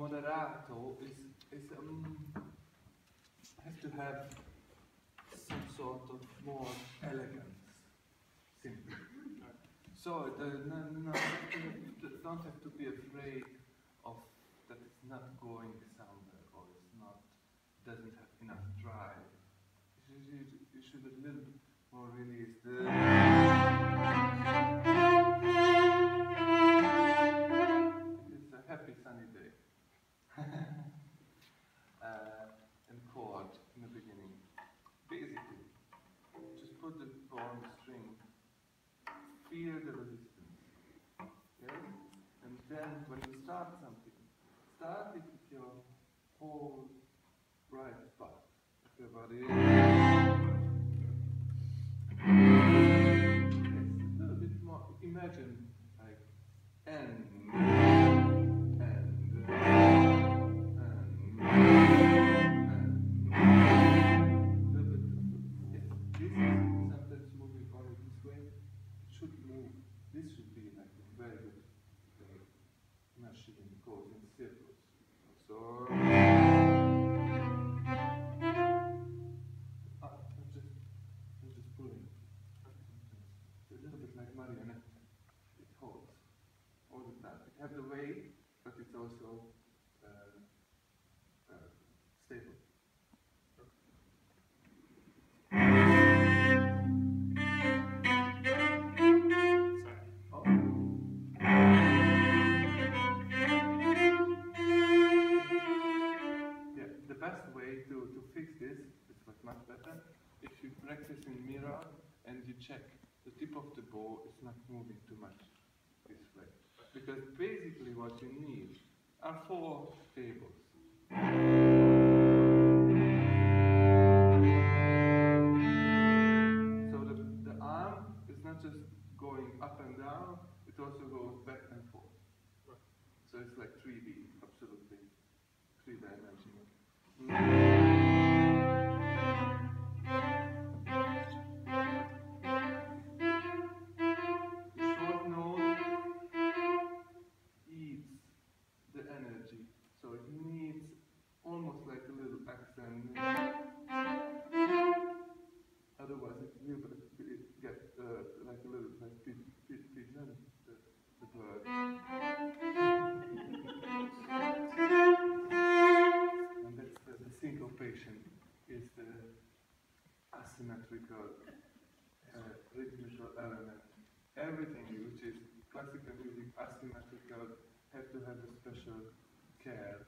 moderato is, is um, has to have some sort of more elegance, simply. So the, no, no, don't have to be afraid of that it's not going somewhere or it's not doesn't have enough drive. You should, you should a little more release the. Right butt. Everybody. Imagine like and and and and little bit. If this is sometimes moving this way, should move. This should be like a very good uh, machine goes in circles. So. The time. It has the weight, but it's also uh, uh, stable. Oh. Yeah, the best way to, to fix this is much better if you practice in mirror and you check the tip of the bow is not moving too much this way. Because basically what you need are four tables. So the, the arm is not just going up and down, it also goes back and forth. So it's like 3D, absolutely three mm-hmm. Asymmetrical uh, rhythmical element. Everything which is classical music asymmetrical have to have a special care.